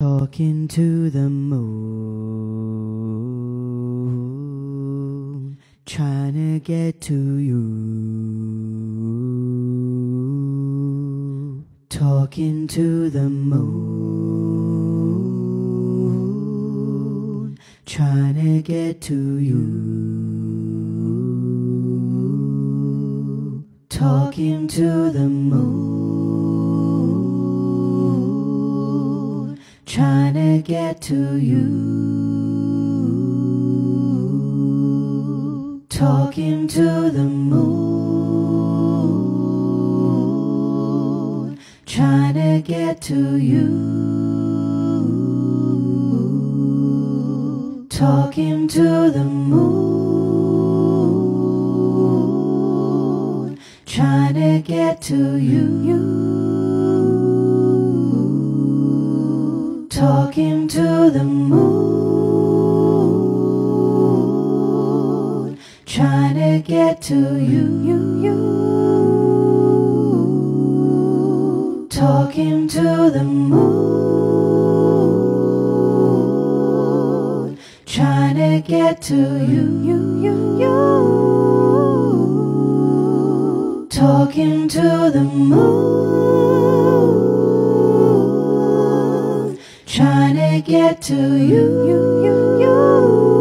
Talking to the moon, trying to get to you. Talking to the moon, trying to get to you. Talking to the moon, to get to you. Talking to the moon, trying to get to you. Talking to the moon, trying to get to you. Talking to the moon, trying to get to you. you, you. Talking to the moon, trying to get to you. you, you, you. Talking to the moon, Get to you. you, you, you.